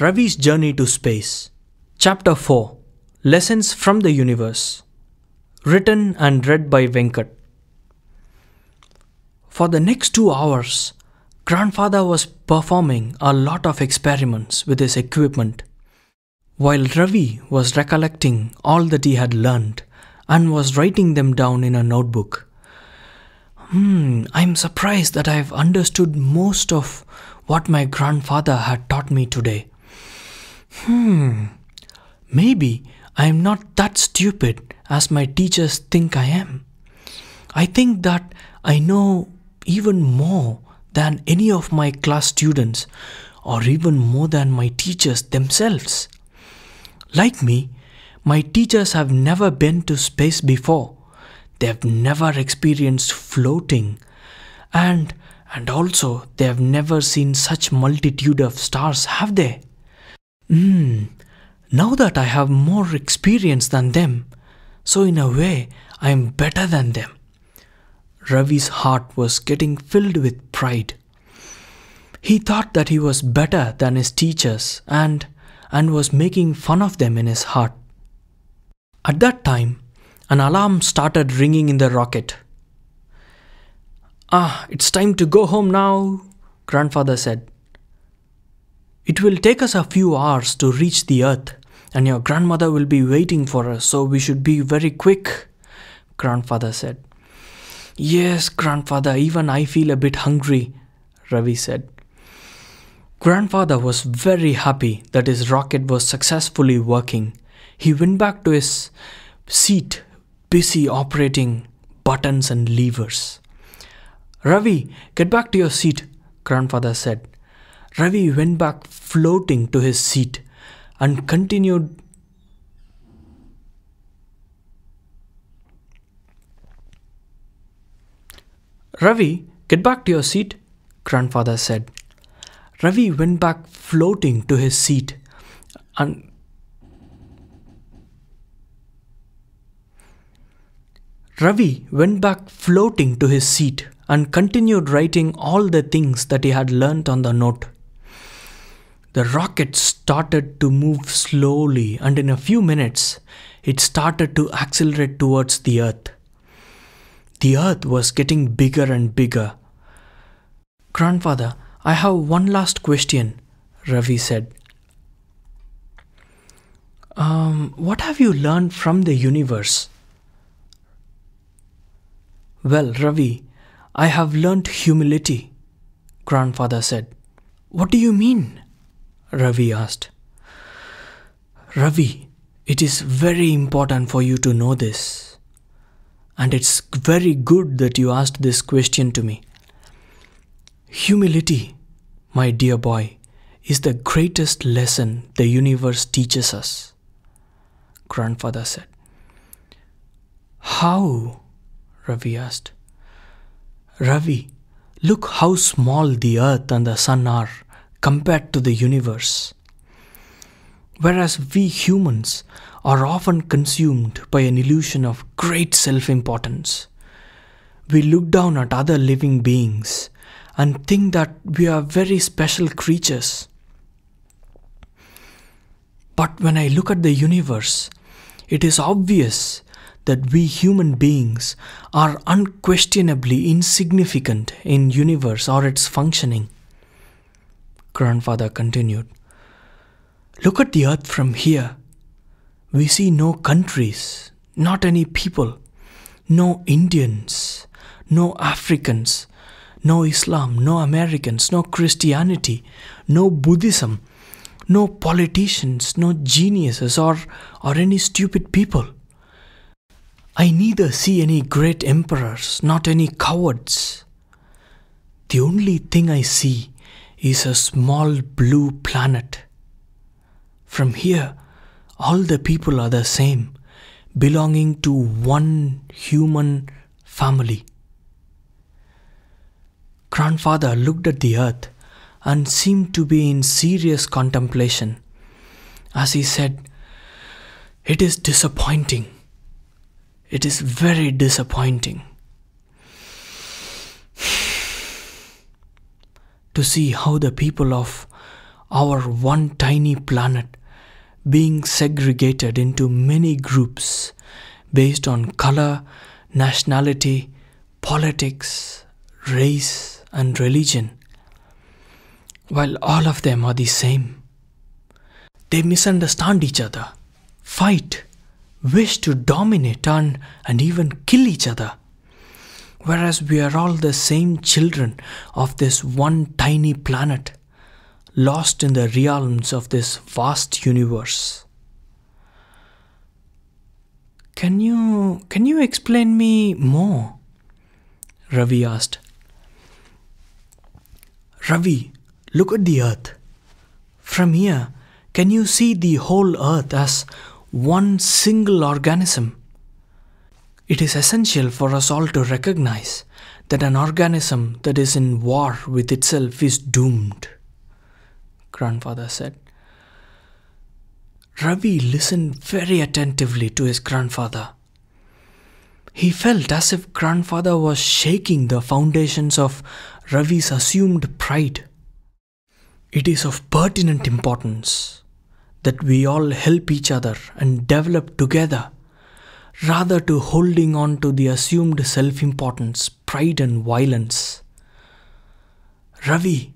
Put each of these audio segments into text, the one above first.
Ravi's Journey to Space. Chapter 4 Lessons from the Universe. Written and read by Venkat. For the next two hours, grandfather was performing a lot of experiments with his equipment, while Ravi was recollecting all that he had learned and was writing them down in a notebook. Hmm, I'm surprised that I've understood most of what my grandfather had taught me today. Hmm, maybe I'm not that stupid as my teachers think I am. I think that I know even more than any of my class students, or even more than my teachers themselves. Like me, my teachers have never been to space before. They've never experienced floating. And and also they have never seen such multitude of stars, have they? Hmm. Now that I have more experience than them, so in a way I am better than them. Ravi's heart was getting filled with pride. He thought that he was better than his teachers and and was making fun of them in his heart. At that time, an alarm started ringing in the rocket. Ah, it's time to go home now, grandfather said. It will take us a few hours to reach the earth, and your grandmother will be waiting for us, so we should be very quick, grandfather said. Yes, grandfather, even I feel a bit hungry, Ravi said. Grandfather was very happy that his rocket was successfully working. He went back to his seat, busy operating buttons and levers. Ravi, get back to your seat, grandfather said. Ravi went back floating to his seat and continued Ravi, get back to your seat, grandfather said. Ravi went back floating to his seat and Ravi went back floating to his seat and continued writing all the things that he had learnt on the note. The rocket started to move slowly, and in a few minutes, it started to accelerate towards the earth. The earth was getting bigger and bigger. Grandfather, I have one last question, Ravi said. Um, what have you learned from the universe? Well, Ravi, I have learnt humility, grandfather said. What do you mean? Ravi asked. Ravi, it is very important for you to know this. And it's very good that you asked this question to me. Humility, my dear boy, is the greatest lesson the universe teaches us, grandfather said. How? Ravi asked. Ravi, look how small the earth and the sun are compared to the universe. Whereas we humans are often consumed by an illusion of great self importance, we look down at other living beings and think that we are very special creatures. But when I look at the universe, it is obvious that we human beings are unquestionably insignificant in universe or its functioning grandfather continued look at the earth from here we see no countries not any people no indians no africans no islam no americans no christianity no buddhism no politicians no geniuses or or any stupid people I neither see any great emperors, not any cowards. The only thing I see is a small blue planet. From here, all the people are the same, belonging to one human family. Grandfather looked at the earth and seemed to be in serious contemplation as he said, It is disappointing it is very disappointing to see how the people of our one tiny planet being segregated into many groups based on color, nationality, politics, race, and religion, while all of them are the same. They misunderstand each other, fight, wish to dominate and, and even kill each other. Whereas we are all the same children of this one tiny planet, lost in the realms of this vast universe. Can you can you explain me more? Ravi asked. Ravi, look at the earth. From here, can you see the whole earth as one single organism? It is essential for us all to recognize that an organism that is in war with itself is doomed, grandfather said. Ravi listened very attentively to his grandfather. He felt as if grandfather was shaking the foundations of Ravi's assumed pride. It is of pertinent importance that we all help each other and develop together rather to holding on to the assumed self-importance, pride and violence. Ravi,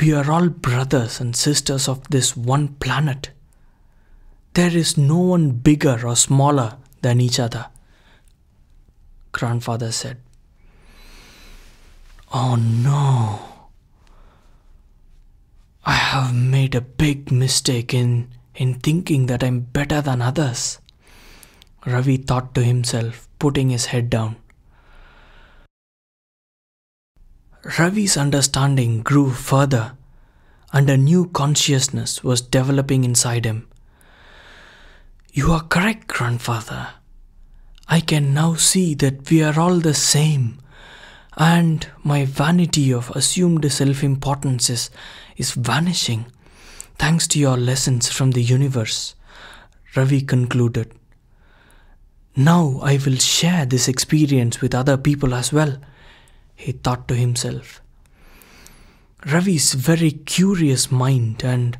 we are all brothers and sisters of this one planet. There is no one bigger or smaller than each other, grandfather said. Oh no. I have made a big mistake in, in thinking that I'm better than others. Ravi thought to himself, putting his head down. Ravi's understanding grew further, and a new consciousness was developing inside him. You are correct, grandfather. I can now see that we are all the same, and my vanity of assumed self importance is, is vanishing thanks to your lessons from the universe, Ravi concluded. Now I will share this experience with other people as well, he thought to himself. Ravi's very curious mind and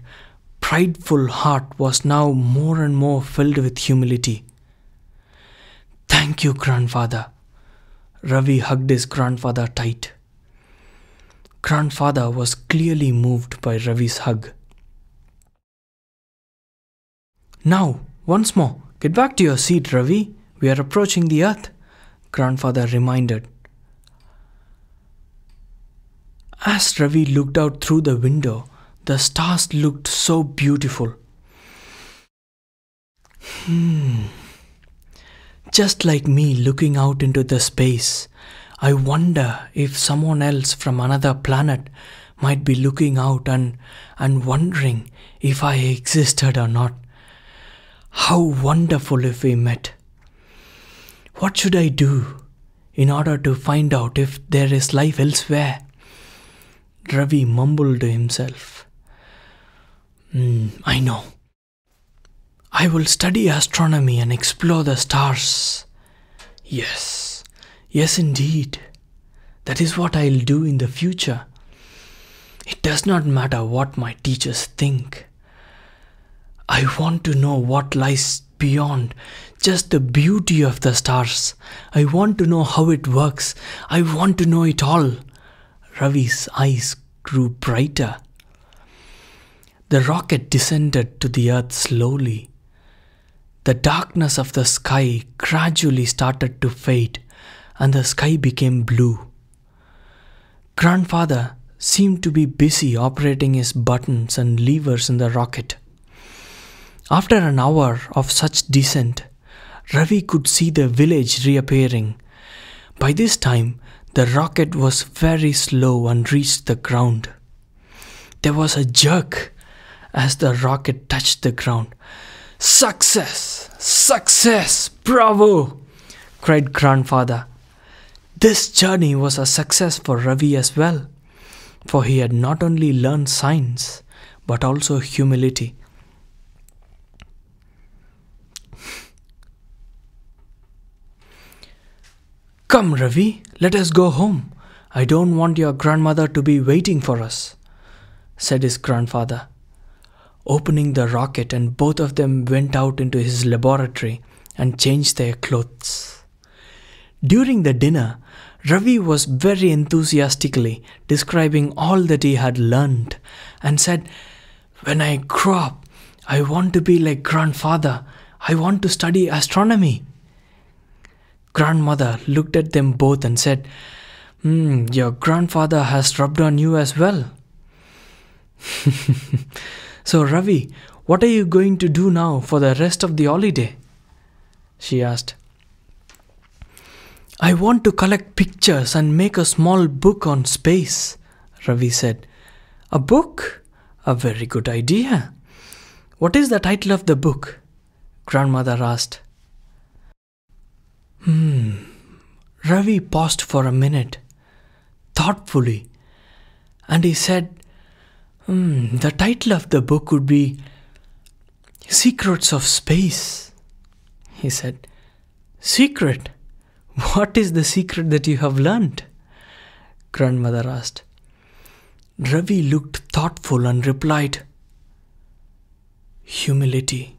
prideful heart was now more and more filled with humility. Thank you, grandfather. Ravi hugged his grandfather tight. Grandfather was clearly moved by Ravi's hug. Now, once more, get back to your seat, Ravi. We are approaching the earth, grandfather reminded. As Ravi looked out through the window, the stars looked so beautiful. Hmm. Just like me looking out into the space, I wonder if someone else from another planet might be looking out and, and wondering if I existed or not. How wonderful if we met. What should I do in order to find out if there is life elsewhere? Ravi mumbled to himself. Mm, I know. I will study astronomy and explore the stars. Yes, yes, indeed. That is what I'll do in the future. It does not matter what my teachers think. I want to know what lies beyond just the beauty of the stars. I want to know how it works. I want to know it all. Ravi's eyes grew brighter. The rocket descended to the earth slowly. The darkness of the sky gradually started to fade and the sky became blue. Grandfather seemed to be busy operating his buttons and levers in the rocket. After an hour of such descent, Ravi could see the village reappearing. By this time, the rocket was very slow and reached the ground. There was a jerk as the rocket touched the ground. Success! Success! Bravo! cried grandfather. This journey was a success for Ravi as well, for he had not only learned science but also humility. Come, Ravi, let us go home. I don't want your grandmother to be waiting for us, said his grandfather, opening the rocket, and both of them went out into his laboratory and changed their clothes. During the dinner, Ravi was very enthusiastically describing all that he had learned and said, When I grow up, I want to be like grandfather. I want to study astronomy. Grandmother looked at them both and said, Hmm, your grandfather has rubbed on you as well. so, Ravi, what are you going to do now for the rest of the holiday? She asked. I want to collect pictures and make a small book on space, Ravi said. A book? A very good idea. What is the title of the book? Grandmother asked. Hmm. Ravi paused for a minute, thoughtfully, and he said, Hmm, the title of the book would be Secrets of Space. He said, Secret? What is the secret that you have learned? Grandmother asked. Ravi looked thoughtful and replied, Humility.